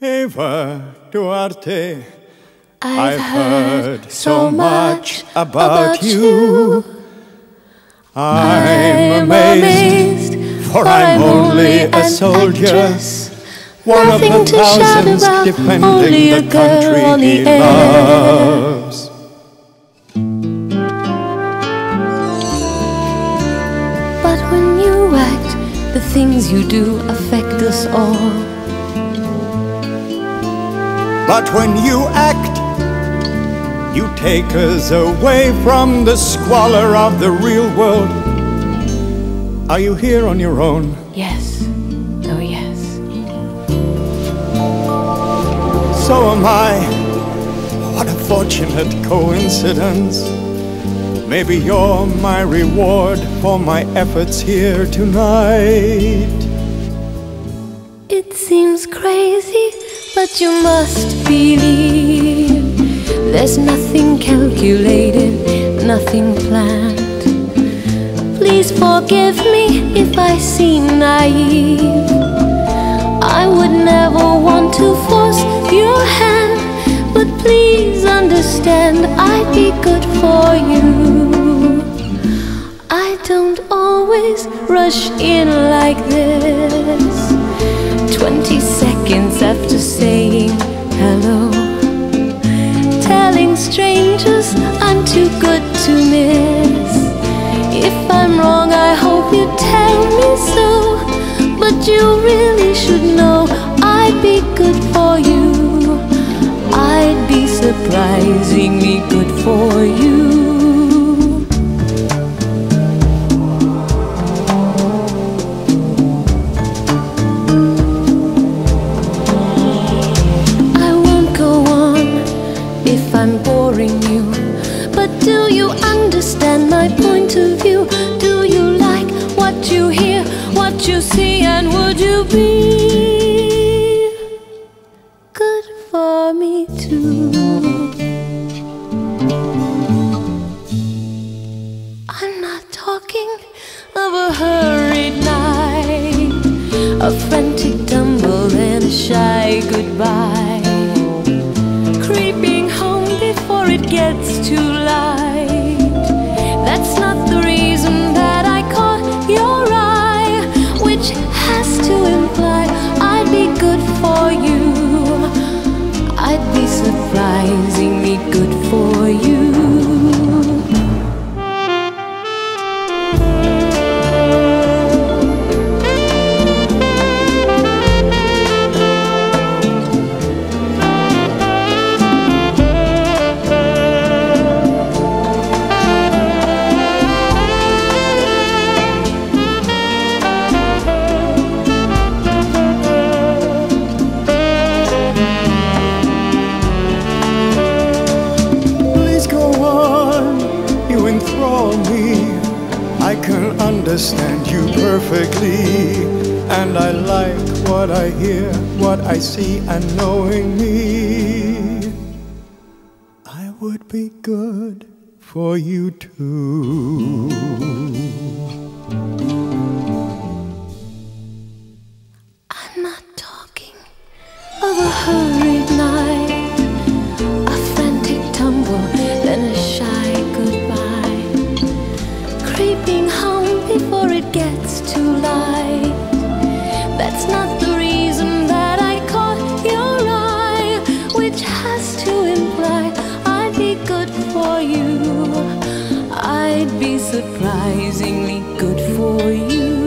Eva Duarte, I've, heard, so much about, about you. I'm amazed, for I'm only a soldier. One of the thousands defending the country he loves. But when you act, the things you do affect us all. But when you act, you take us away from the squalor of the real world. Are you here on your own? Yes, oh yes. So am I. What a fortunate coincidence. Maybe you're my reward for my efforts here tonight. It seems crazy, but you must believe there's nothing calculated, nothing planned. Please forgive me if I seem naive. I would never want to force your hand, but please understand I'd be good for you. I don't always rush in like this. 20 seconds after saying hello. Telling strangers I'm too good to miss. If I'm wrong, I hope you tell me so. But you really should know I'd be good for you. I'd be surprisingly good for you. You understand my point of view? Do you like what you hear, what you see, and would you be good for me too? I'm not talking of a hurried night, a frantic tumble and a shy goodbye. Surprisingly enthrall me. I can understand you perfectly. And I like what I hear, what I see, and knowing me. I would be good for you too. I'm not talking of a hurried surprisingly good for you.